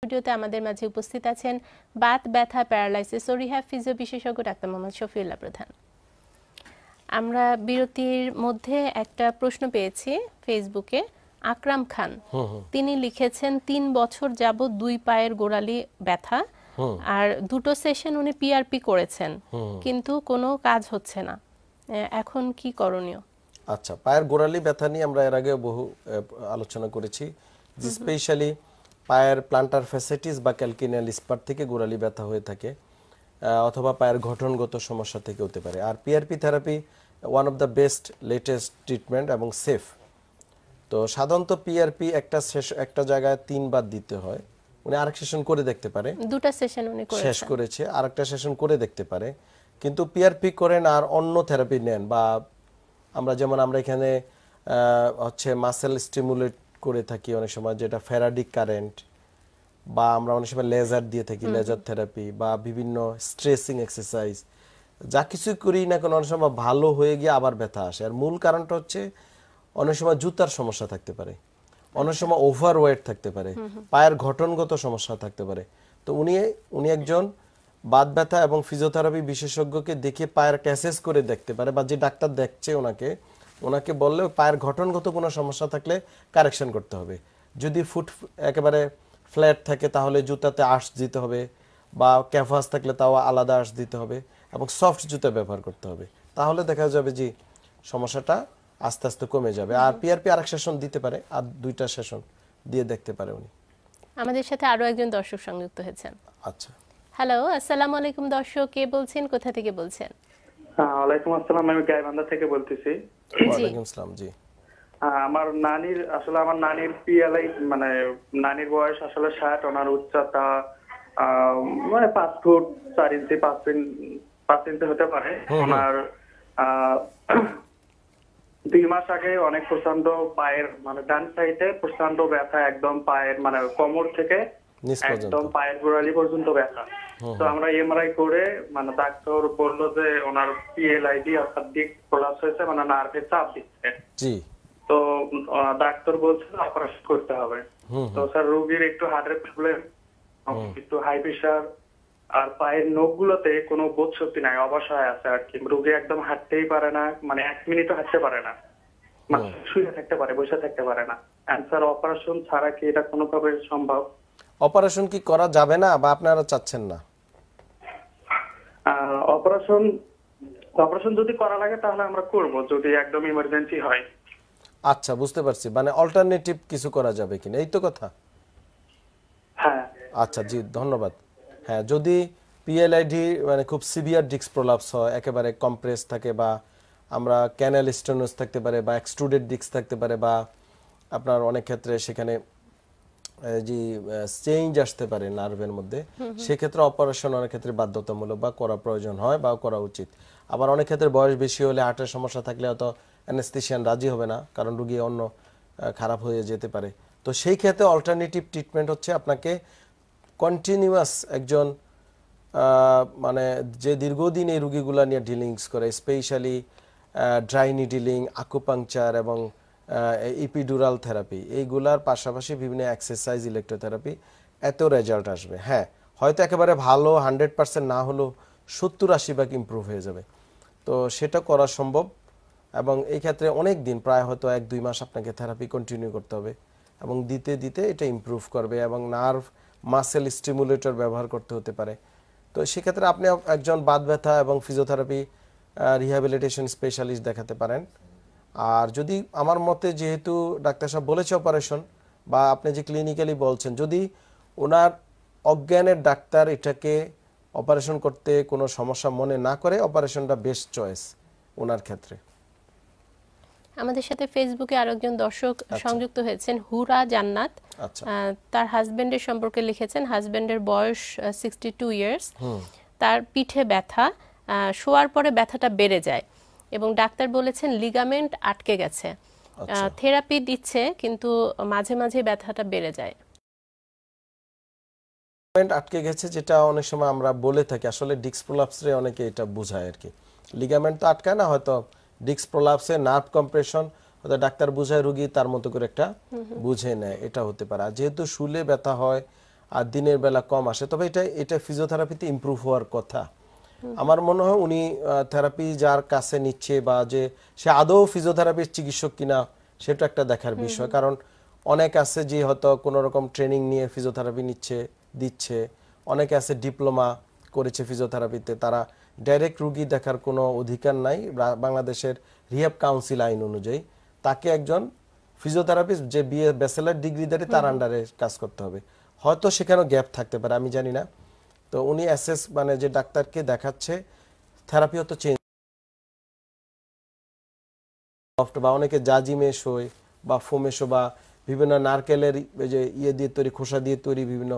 স্টুডিওতে আমাদের মাঝে উপস্থিত আছেন বাত ব্যথা প্যারালাইসিস ও রিহ্যাব ফিজিও বিশেষজ্ঞ ডাক্তার মোহাম্মদ শফিউল্লাহ প্রধান। আমরা বিরতির মধ্যে একটা প্রশ্ন পেয়েছি ফেসবুকে আকরাম খান। তিনি লিখেছেন তিন বছর যাবত দুই পায়ের গোড়ালি ব্যথা আর দুটো সেশন উনি পিআরপি করেছেন। কিন্তু কোনো কাজ হচ্ছে না। এখন কি করণীয়? আচ্ছা পায়ের গোড়ালি ব্যথা নিয়ে আমরা এর আগে বহু আলোচনা করেছি। স্পেশালি পায়ের প্লান্টার ফ্যাসিটিস বা ক্যালকিনিয়াল স্পার থেকে গোড়ালি ব্যথা হয়ে থাকে অথবা পায়ের গঠনগত সমস্যা থেকে হতে পারে। আর PRP therapy one of the best latest treatment এবং সেফ তো সাধারণত পিআরপি একটা শেষ একটা জায়গায় তিনবার দিতে হয়। উনি আরেক সেশন করে দেখতে পারে। দুটো সেশন উনি শেষ করেছে আরেকটা সেশন করে দেখতে পারে। কিন্তু পিআরপি করেন আর অন্য থেরাপি নেন বা আমরা যেমন আমরা এখানে হচ্ছে মাসেল স্টিমুলেট করে থাকি অনেক সময় যেটা ফেরাডিক কারেন্ট বা আমরা অনেক সময় লেজার দিয়ে থাকি লেজার থেরাপি বা বিভিন্ন স্ট্রেসিং এক্সারসাইজ যা কিছু করি না কেন অনেক সময় ভালো হয়ে গিয়ে আবার ব্যথা আসে। আর মূল কারণটা হচ্ছে অনেক সময় জুতার সমস্যা থাকতে পারে অনেক সময় ওভার ওয়েট থাকতে পারে পায়ের গঠনগত সমস্যা থাকতে পারে। তো উনি উনি একজন বাত ব্যথা এবং ফিজিওথেরাপি বিশেষজ্ঞকে দেখে পায়ের ট্যাসেস করে দেখতে পারে বা যে ডাক্তার দেখছে ওনাকে ওনাকে বললে পায়ের গঠনগত কোনো সমস্যা থাকলে কারেকশন করতে হবে। যদি ফুট একেবারে ফ্ল্যাট থাকে তাহলে জুতাতে আঁশ দিতে হবে বা ক্যাভাস থাকলে তাও আলাদা আঁশ দিতে হবে এবং সফট জুতা ব্যবহার করতে হবে। তাহলে দেখা যাবে যে সমস্যাটা আস্তে আস্তে কমে যাবে। আর পিআরপি আরেক সেশন দিতে পারে আর দুইটা সেশন দিয়ে দেখতে পারে উনি। আমাদের সাথে আরও একজন দর্শক সংযুক্ত হয়েছেন। আচ্ছা। হ্যালো আসসালামু আলাইকুম দর্শক কে বলছেন কোথা থেকে বলছেন? ওয়ালাইকুম আসসালাম আমি গাইবান্ধা থেকে বলতেছি। ওয়ালাইকুম আসসালাম জি। আমার নানির আসলে আমার নানির পিএলআই মানে নানির বয়স আসলে ষাট ওনার উচ্চতা আহ, মানে পাঁচ ফুট চার ইঞ্চি পাঁচ পাঁচ ইঞ্চি হতে পারে। ওনার আহ, দুই মাস আগে অনেক প্রচণ্ড পায়ের মানে ডান সাইডে প্রচণ্ড ব্যথা একদম পায়ের মানে কোমর থেকে একদম পায়ের গোড়ালি পর্যন্ত ব্যথা। তো আমরা এমআরআই করে মানে ডাক্তার বলল যে ওনার পিএলআইডি অর্থাৎ দিক প্রলাপস হয়েছে মানে নার্ভে চাপ দিচ্ছে। জি। তো ডাক্তার বলছে অপারেশন করতে হবে। তো স্যার রোগীর একটু হার্টের প্রবলেম একটু হাই প্রেশার আর পায়ের নখগুলোতে কোনো বোধ শক্তি নাই অবসয় আছে আর কি। রোগী একদম হাঁটতেই পারে না মানে এক মিনিটও হাঁটতে পারে না। মানে শুয়ে থাকতে পারে বসে থাকতে পারে না। স্যার অপারেশন ছাড়া কি এটা কোনোভাবে সম্ভব? অপারেশন কি করা যাবে না বা আপনারা চাচ্ছেন না? অপারেশন অপারেশন যদি করা লাগে তাহলে আমরা করব যদি একদম ইমার্জেন্সি হয়। আচ্ছা বুঝতে পারছি। মানে অল্টারনেটিভ কিছু করা যাবে কিনা? এই তো কথা? হ্যাঁ। আচ্ছা জি ধন্যবাদ। হ্যাঁ যদি পিএলআইডি মানে খুব সিভিয়ার ডিস্ক প্রলাপস হয় একেবারে কম্প্রেস থাকে বা আমরা ক্যানেল স্টোনোস থাকতে পারে বা এক্সট্রুডেড ডিস্ক থাকতে পারে বা আপনার অনেক ক্ষেত্রে সেখানে যে চেঞ্জ আসতে পারে নার্ভের মধ্যে সেক্ষেত্রে অপারেশন অনেক ক্ষেত্রে বাধ্যতামূলক বা করা প্রয়োজন হয় বা করা উচিত। আবার অনেক ক্ষেত্রে বয়স বেশি হলে হার্টের সমস্যা থাকলে হয়তো অ্যানেস্থেশিয়ান রাজি হবে না কারণ রুগী অন্য খারাপ হয়ে যেতে পারে। তো সেই ক্ষেত্রে অল্টারনেটিভ ট্রিটমেন্ট হচ্ছে আপনাকে কন্টিনিউয়াস একজন মানে যে দীর্ঘদিন এই রুগীগুলা নিয়ে ডিলিংস করে স্পেশালি ড্রাই নিডিলিং আকুপাংচার এবং ইপিডুরাল থেরাপি এইগুলার পাশাপাশি বিভিন্ন এক্সারসাইজ ইলেকট্রোথেরাপি এত রেজাল্ট আসবে। হ্যাঁ হয়তো একেবারে ভালো হান্ড্রেড পার্সেন্ট না হলেও সত্তর আশি ভাগ ইম্প্রুভ হয়ে যাবে। তো সেটা করা সম্ভব এবং এই ক্ষেত্রে অনেক দিন, প্রায় হয়তো এক, দুই মাস আপনাকে থেরাপি কন্টিনিউ করতে হবে এবং দিতে দিতে এটা ইমপ্রুভ করবে এবং নার্ভ মাসেল স্টিমুলেটর ব্যবহার করতে হতে পারে। তো সেক্ষেত্রে আপনি একজন বাত ব্যথা এবং ফিজিওথেরাপি রিহ্যাবিলিটেশন স্পেশালিস্ট দেখাতে পারেন। আর যদি আমার মতে যেহেতু ডাক্তার সাহেব বলেছে অপারেশন বা আপনি যে ক্লিনিক্যালি বলছেন যদি ওনার অজ্ঞানের ডাক্তার এটাকে অপারেশন করতে কোনো সমস্যা মনে না করে অপারেশনটা বেস্ট চয়েস ওনার ক্ষেত্রে। আমাদের সাথে ফেসবুকে আরেকজন দর্শক সংযুক্ত হয়েছেন হুরা জান্নাত। আচ্ছা। তার হাজবেন্ডের সম্পর্কে লিখেছেন হাজবেন্ডের বয়স সিক্সটি টু ইয়ার্স তার পিঠে ব্যথা শোয়ার পরে ব্যথাটা বেড়ে যায়। এবং ডাক্তার বলেছেন লিগামেন্ট আটকে গেছে। থেরাপি দিচ্ছে কিন্তু মাঝে মাঝে ব্যথাটা বেড়ে যায়। লিগামেন্ট আটকে গেছে যেটা অনেক সময় আমরা বলে থাকি আসলে ডিস্ক প্রলাপসে অনেকে এটা বোঝায় আর কি। লিগামেন্ট তো আটকায় না হয়তো ডিস্ক প্রলাপসে নার্ভ কম্প্রেশন হয়তো ডাক্তার বুঝায় রুগী তার মতো করে একটা বুঝে নেয় এটা হতে পারে। আর যেহেতু শুলে ব্যথা হয় আর দিনের বেলা কম আসে তবে এটা এটা ফিজিওথেরাপিতে ইমপ্রুভ হওয়ার কথা। আমার মনে হয় উনি থেরাপি যার কাছে নিচ্ছে বা যে সে আদৌ ফিজিওথেরাপির চিকিৎসক কিনা সেটা একটা দেখার বিষয়। কারণ অনেক আছে যে হয়তো কোনো রকম ট্রেনিং নিয়ে ফিজিওথেরাপি নিচ্ছে দিচ্ছে। অনেকে আছে ডিপ্লোমা করেছে ফিজিওথেরাপিতে তারা ডাইরেক্ট রুগী দেখার কোনো অধিকার নাই। বাংলাদেশের রিহাব কাউন্সিল আইন অনুযায়ী। তাকে একজন ফিজিওথেরাপিস্ট যে বিএ ব্যাচেলার ডিগ্রিধারী তার আন্ডারে কাজ করতে হবে। হয়তো সেখানেও গ্যাপ থাকতে পারে আমি জানি না। তো উনি অ্যাসেস মানে যে ডাক্তারকে দেখাচ্ছে থেরাপি হয়তো চেঞ্জ সফট বা অনেকে জাজি মেশ হয় বা ফোমেশো বা বিভিন্ন নারকেলের যে ইয়ে দিয়ে তৈরি, খোসা দিয়ে তৈরি বিভিন্ন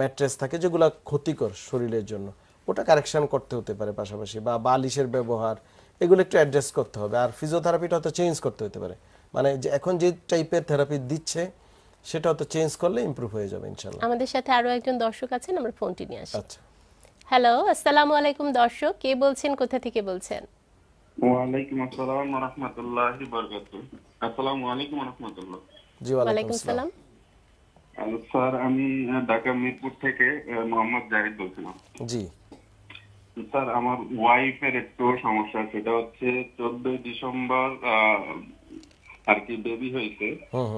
ম্যাট্রেস থাকে যেগুলো ক্ষতিকর শরীরের জন্য। ওটা কারেকশান করতে হতে পারে পাশাপাশি বা বালিশের ব্যবহার, এগুলো একটু অ্যাড্রেস করতে হবে। আর ফিজিওথেরাপিটা হয়তো চেঞ্জ করতে হতে পারে। মানে এখন যে টাইপের থেরাপি দিচ্ছে সেটা হয়তো চেঞ্জ করলে ইমপ্রুভ হয়ে যাবে ইনশাল্লাহ আমাদের সাথে আরও একজন দর্শক আছেন আমরা ফোনটি নিয়ে আসি। আচ্ছা। হ্যালো আসসালামু আলাইকুম দর্শক কে বলছেন কোথা থেকে বলছেন? ওয়ালাইকুম আসসালাম রহমতুল্লাহি বরকাত আসসালামু আলাইকুম রহমতুল্লাহ। জি ওয়ালাইকুম ওয়ালাইকুম সালাম। আসসালাম স্যার আমি ঢাকা মিরপুর থেকে মোহাম্মদ জাহিদ বলছিলাম। জি। স্যার আমার ওয়াইফের একটু সমস্যা সেটা হচ্ছে চোদ্দই ডিসেম্বর আহ, আর কি বেবি হয়েছে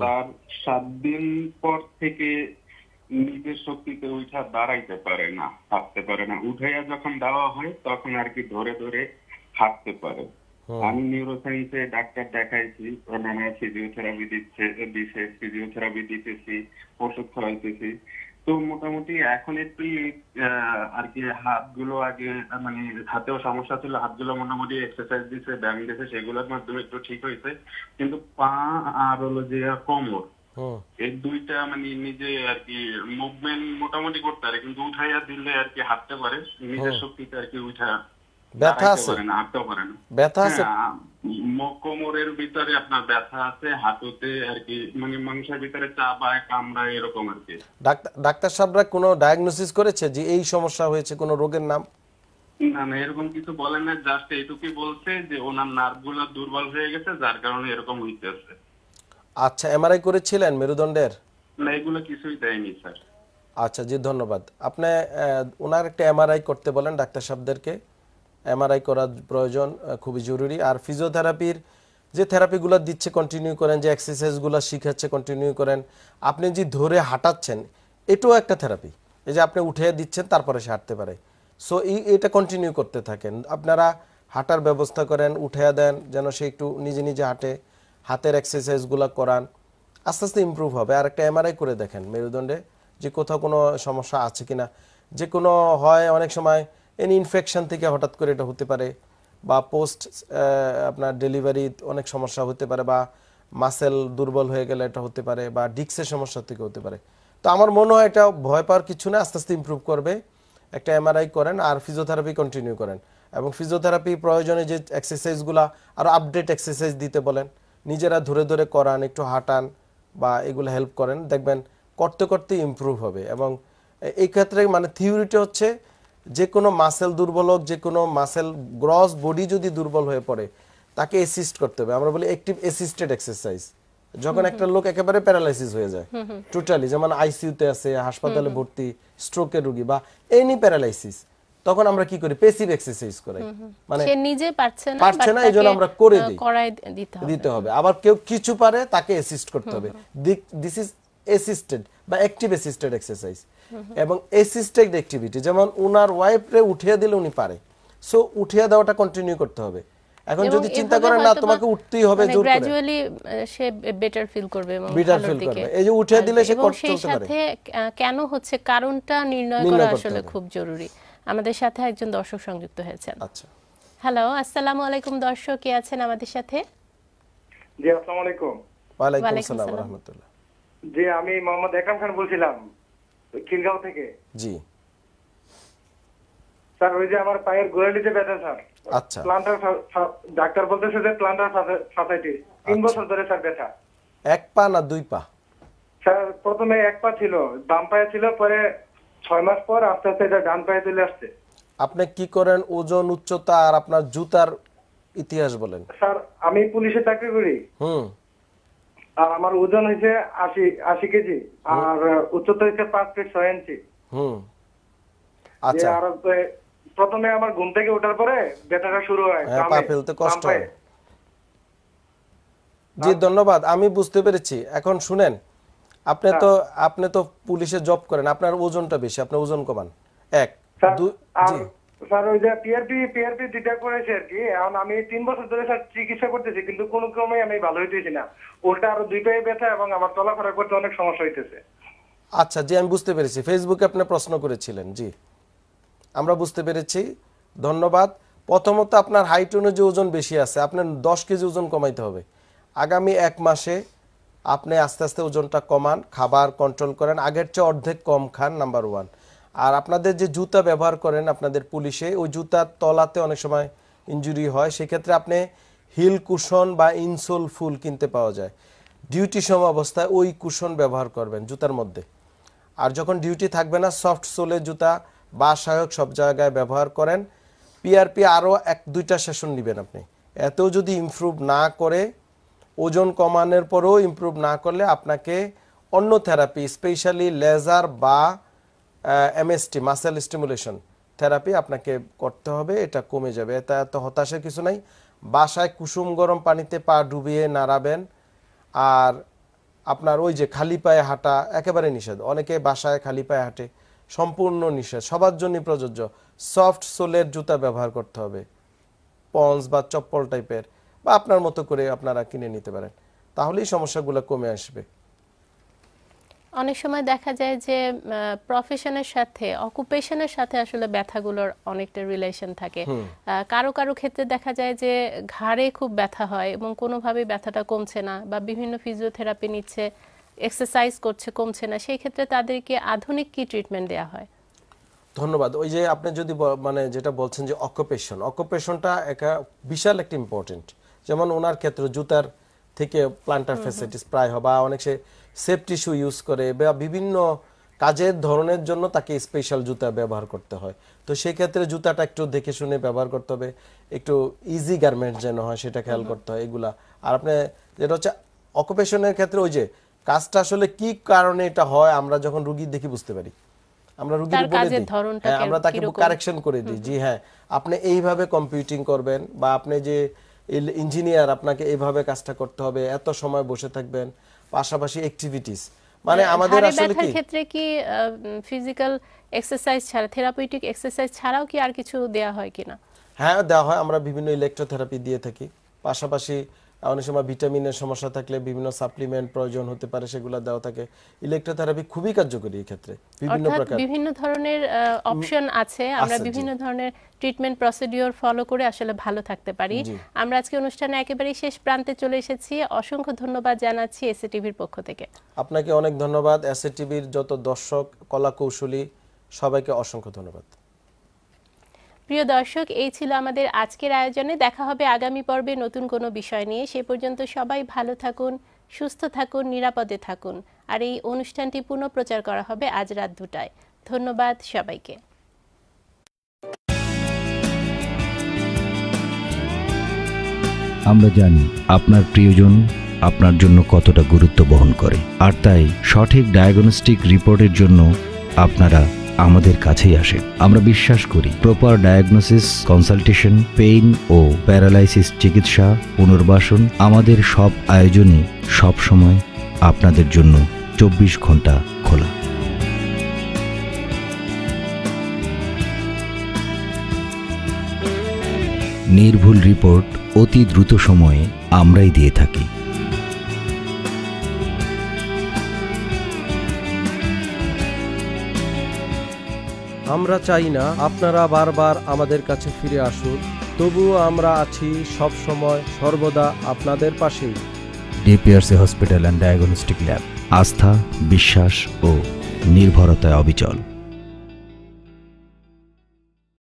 তার সাত দিন পর থেকে নিজের শক্তিতে উঠা দাঁড়াইতে পারে না হাঁটতে পারে না। উঠাইয়া যখন দেওয়া হয় তখন আর কি ধরে ধরে হাঁটতে পারে। আমি নিউরোসায়েন্সে ডাক্তার দেখাইছি ওনারা ফিজিওথেরাপি দিচ্ছে দিছে ফিজিওথেরাপি দিতেছি ওষুধ খাওয়াইতেছি। তো মোটামুটি এখন একটু আর কি হাতগুলো আগে মানে হাতেও সমস্যা ছিল হাতগুলো মোটামুটি এক্সারসাইজ দিচ্ছে ব্যায়াম দিচ্ছে সেগুলোর মাধ্যমে একটু ঠিক হয়েছে। কিন্তু পা আর হলো যে কোমর এই দুইটা মানে নিজে আর কি মুভমেন্ট মোটামুটি করতে পারে কিন্তু উঠাইয়া দিলে আর কি হাঁটতে পারে নিজের শক্তিতে আর কি উঠা ব্যথা আছে। পারে না হাঁটতেও পারে না। ব্যথা আছে? হ্যাঁ, কোমরের ভিতরে আপনার ব্যথা আছে হাঁটুতে আর কি মানে মাংসের ভিতরে চাপায় কামড়ায় এরকম আর কি। ডাক্তার ডাক্তার সাহেবরা কোনো ডায়াগনোসিস করেছে যে এই সমস্যা হয়েছে কোনো রোগের নাম? না না এরকম কিছু বলেন না জাস্ট এইটুকুই বলছে যে ওনার নার্ভগুলো দুর্বল হয়ে গেছে যার কারণে এরকম হইতেছে। আচ্ছা এমআরআই করেছিলেন মেরুদণ্ডের? না এগুলো কিছুই দেয়নি স্যার। আচ্ছা জি ধন্যবাদ। আপনি ওনার একটা এমআরআই করতে বলেন ডাক্তার সাহেবদেরকে। এমআরআই করার প্রয়োজন খুবই জরুরি। আর ফিজিওথেরাপির যে থেরাপিগুলো দিচ্ছে কন্টিনিউ করেন, যে এক্সারসাইজগুলো শিখাচ্ছে কন্টিনিউ করেন, আপনি যে ধরে হাঁটাচ্ছেন, এটাও একটা থেরাপি এই যে আপনি উঠে দিচ্ছেন, তারপরে সে হাঁটতে পারে। সো এই, এটা কন্টিনিউ করতে থাকেন। আপনারা হাঁটার ব্যবস্থা করেন, উঠে দেন, যেন সে একটু নিজে নিজে হাঁটে, হাতের এক্সারসাইজগুলো করান, আস্তে আস্তে ইমপ্রুভ হবে। আর একটা এমআরআই করে দেখেন, মেরুদণ্ডে। যে কোথাও কোনো সমস্যা আছে কিনা। যে কোনো হয়, অনেক সময় এনি ইনফেকশন থেকে হঠাৎ করে এটা হতে পারে বা পোস্ট আপনার ডেলিভারি অনেক সমস্যা হতে পারে বা মাসেল দুর্বল হয়ে গেলে এটা হতে পারে বা ডিক্সের সমস্যা থেকে হতে পারে। তো আমার মনে হয় এটা ভয় পাওয়ার কিছু না, আস্তে আস্তে ইমপ্রুভ করবে। একটা এমআরআই করেন আর ফিজিওথেরাপি কন্টিনিউ করেন। এবং ফিজিওথেরাপি প্রয়োজনে যে এক্সারসাইজগুলো আরও আপডেট এক্সারসাইজ দিতে বলেন। নিজেরা ধরে ধরে করান, একটু হাঁটান বা এগুলো হেল্প করেন। দেখবেন করতে করতে ইমপ্রুভ হবে। এবং এই ক্ষেত্রে মানে থিওরিটা হচ্ছে যে কোনো মাসেল দুর্বল হোক যে কোনো মাসেল গ্রস বডি যদি দুর্বল হয়ে পড়ে তাকে অ্যাসিস্ট করতে হবে। আমরা বলি অ্যাক্টিভ অ্যাসিস্টেড এক্সারসাইজ যখন একটা লোক একেবারে প্যারালাইসিস হয়ে যায় টোটালি যেমন আইসিইউতে আছে হাসপাতালে ভর্তি স্ট্রোকের রোগী বা এনি প্যারালাইসিস তখন আমরা কি করি? পেসিভ এক্সারসাইজ করাই। মানে সে নিজে পারছে না পারছে না, এই জন্য আমরা করে দিই। করাই দিতে হবে। দিতে হবে। আবার কেউ কিছু পারে তাকে অ্যাসিস্ট করতে হবে। দিস ইজ অ্যাসিস্টেড বা অ্যাক্টিভ অ্যাসিস্টেড এক্সারসাইজ এবং অ্যাসিস্টেড অ্যাক্টিভিটি যেমন উনার ওয়াইফরে উঠিয়ে দিলে উনি পারে। সো উঠিয়ে দেওয়াটা কন্টিনিউ করতে হবে। এখন যদি চিন্তা করেন না তোমাকে উঠতেই হবে মানে জোর করে। গ্র্যাজুয়ালি সে বেটার ফিল করবে এবং feel দিকে। করবে। এই যে উঠে দিলে সে করতে চলতে পারে। সাথে কেন হচ্ছে কারণটা নির্ণয় করা আসলে খুব জরুরি। আমাদের সাথে একজন দর্শক সংযুক্ত হয়েছেন। আচ্ছা। হ্যালো আসসালামু আলাইকুম দর্শক কে আছেন আমাদের সাথে? জি আসসালামু আলাইকুম। ওয়ালাইকুম ওয়ালাইকুম আসসালাম সালাম। রহমতুল্লাহ। জি আমি মোহাম্মদ একরাম খান বলছিলাম। খিলগাঁও থেকে। জি। স্যার ওই যে আমার পায়ের গোড়ালিতে ব্যথা স্যার আচ্ছা। প্লান্টার ডাক্তার বলতেছে যে প্লান্টার তিন আচ্ছা। বছর ধরে স্যার ব্যথা। এক পা না দুই পা? স্যার প্রথমে এক পা ছিল বাম পায়ে ছিল পরে ছয় মাস পর আস্তে আস্তে এটা ডান পায়ে চলে আসছে। আপনি কি করেন? ওজন উচ্চতা আর আপনার জুতার ইতিহাস বলেন। স্যার আমি পুলিশে চাকরি করি। হুম। আর আমার ওজন হয়েছে আশি আশি কেজি আর উচ্চতা হয়েছে পাঁচ ফিট ছয় ইঞ্চি। হুম। আচ্ছা। আর প্রথমে আমার ঘুম থেকে ওঠার পরে ব্যথাটা শুরু হয় হ্যাঁ, পা ফেলতে কষ্ট। হয়। জি ধন্যবাদ আমি বুঝতে পেরেছি। এখন শুনেন আপনি তো আপনি তো পুলিশে জব করেন আপনার ওজনটা বেশি আপনার ওজন কমান। এক দুই জি। স্যার, ওই যে পিআরপি পিআরপি দুইটা করেছে আর কি, এখন আমি তিন বছর ধরে স্যার চিকিৎসা করতেছি, কিন্তু কোনো ক্রমে আমি ভালো হইতেছি না। উল্টা আরও দুই পায়ে ব্যথা এবং আমার চলাফেরা করতে অনেক সমস্যা হইতেছে। আচ্ছা জি, আমি বুঝতে পেরেছি। ফেসবুকে আপনি প্রশ্ন করেছিলেন, জি। আমরা বুঝতে পেরেছি। ধন্যবাদ। প্রথমত আপনার হাইট অনুযায়ী ওজন বেশি আছে, আপনার দশ কেজি ওজন কমাইতে হবে। আগামী এক মাসে আপনি আস্তে আস্তে ওজনটা কমান, খাবার কন্ট্রোল করেন, আগের চেয়ে অর্ধেক কম খান নাম্বার ওয়ান আর আপনাদের যে জুতা ব্যবহার করেন আপনাদের পুলিশে, ওই জুতার তলাতে অনেক সময় ইনজুরি হয়, সেক্ষেত্রে আপনি হিল কুশন বা ইনসোল ফুল কিনতে পাওয়া যায়। ডিউটি সম অবস্থায় ওই কুশন ব্যবহার করবেন জুতার মধ্যে। আর যখন ডিউটি থাকবে না, সফট সোলের জুতা বা সহায়ক সব জায়গায় ব্যবহার করেন। পিআরপি আরও এক, দুইটা সেশন নেবেন আপনি। এতেও যদি ইমপ্রুভ না করে, ওজন কমানোর পরেও ইমপ্রুভ না করলে আপনাকে অন্য থেরাপি স্পেশালি লেজার বা এমএসটি মাসেল স্টিমুলেশন থেরাপি আপনাকে করতে হবে, এটা কমে যাবে। এটা এত হতাশার কিছু নাই। বাসায় কুসুম গরম পানিতে পা ডুবিয়ে নাড়াবেন আর আপনার ওই যে খালি পায়ে হাঁটা একেবারে নিষেধ। অনেকে বাসায় খালি পায়ে হাঁটে, সম্পূর্ণ নিষেধ। সবার জন্য প্রযোজ্য। সফট সোলের জুতা ব্যবহার করতে হবে। পন্স বা চপ্পল টাইপের বা আপনার মতো করে আপনারা কিনে নিতে পারেন। তাহলেই সমস্যাগুলো কমে আসবে। অনেক সময় দেখা যায় যে প্রফেশনের সাথে অকুপেশনের সাথে আসলে ব্যথাগুলোর অনেকটা রিলেশন থাকে। কারও কারও ক্ষেত্রে দেখা যায় যে ঘাড়ে খুব ব্যথা হয় এবং কোনোভাবেই ব্যথাটা কমছে না বা বিভিন্ন ফিজিওথেরাপি নিচ্ছে এক্সারসাইজ করছে কমছে না সেই ক্ষেত্রে তাদেরকে আধুনিক কি ট্রিটমেন্ট দেওয়া হয়? ধন্যবাদ। ওই যে আপনি যদি মানে যেটা বলছেন যে অকুপেশন অকুপেশনটা একটা বিশাল একটা ইম্পর্টেন্ট যেমন ওনার ক্ষেত্রে জুতার থেকে প্লান্টার ফ্যাসিলিটিস প্রায় হয় বা অনেক সে সেফ টিস্যু ইউজ করে বা বিভিন্ন কাজের ধরনের জন্য তাকে স্পেশাল জুতা ব্যবহার করতে হয়। তো সেই ক্ষেত্রে জুতাটা একটু দেখে শুনে ব্যবহার করতে হবে। একটু ইজি গার্মেন্ট যেন হয় সেটা খেয়াল করতে হয় এগুলা। আর আপনি যেটা হচ্ছে অকুপেশনের ক্ষেত্রে ওই যে কাজটা আসলে কি কারণে এটা হয় আমরা যখন রুগী দেখি বুঝতে পারি। আমরা রুগীর বলে দিই। হ্যাঁ, আমরা তাকে কারেকশন করে দিই। জি হ্যাঁ। আপনি এইভাবে কম্পিউটিং করবেন বা আপনি যে ইঞ্জিনিয়ার আপনাকে এইভাবে কাজটা করতে হবে এত সময় বসে থাকবেন। পাশাপাশি অ্যাক্টিভিটিস মানে আমাদের ঘাড়ে আসলে কি? ক্ষেত্রে কি ফিজিক্যাল এক্সারসাইজ ছাড়া থেরাপিউটিক এক্সারসাইজ ছাড়াও কি আর কিছু দেয়া হয় কিনা? হ্যাঁ দেওয়া হয়। আমরা বিভিন্ন ইলেকট্রোথেরাপি দিয়ে থাকি। পাশাপাশি অনেক সময় ভিটামিনের সমস্যা থাকলে বিভিন্ন সাপ্লিমেন্ট প্রয়োজন হতে পারে সেগুলো দেওয়া থাকে। ইলেকট্রোথেরাপি খুবই কার্যকরী এই ক্ষেত্রে বিভিন্ন প্রকার। বিভিন্ন ধরনের অপশন আছে। আমরা বিভিন্ন ধরনের ট্রিটমেন্ট প্রসিডিওর ফলো করে আসলে ভালো থাকতে পারি। আমরা আজকে অনুষ্ঠানে একেবারেই শেষ প্রান্তে চলে এসেছি। অসংখ্য ধন্যবাদ জানাচ্ছি এসএ টিভির পক্ষ থেকে। আপনাকে অনেক ধন্যবাদ। এসএ টিভির যত দর্শক কলা কৌশলী সবাইকে অসংখ্য ধন্যবাদ। প্রিয় দর্শক, এই ছিল আমাদের আজকের আয়োজনে। দেখা হবে আগামী পর্বে নতুন কোনো বিষয় নিয়ে। সে পর্যন্ত সবাই ভালো থাকুন, সুস্থ থাকুন, নিরাপদে থাকুন। আর এই অনুষ্ঠানটি পুনঃপ্রচার করা হবে আজ রাত দুটায়। ধন্যবাদ সবাইকে। আমরা জানি আপনার প্রিয়জন আপনার জন্য কতটা গুরুত্ব বহন করে। আর তাই সঠিক ডায়াগনস্টিক রিপোর্টের জন্য আপনারা আমাদের কাছেই আসে। আমরা বিশ্বাস করি প্রপার ডায়াগনোসিস কনসালটেশন পেইন ও প্যারালাইসিস চিকিৎসা, পুনর্বাসন আমাদের সব আয়োজনই সব সময় আপনাদের জন্য চব্বিশ ঘণ্টা খোলা। নির্ভুল রিপোর্ট অতি দ্রুত সময়ে আমরাই দিয়ে থাকি। আমরা চাই না আপনারা বারবার আমাদের কাছে ফিরে আসুন, তবুও আমরা আছি সব সময় সর্বদা আপনাদের পাশেই। DPRC hospital and diagnostic lab, আস্থা, বিশ্বাস ও নির্ভরতায় অবিচল।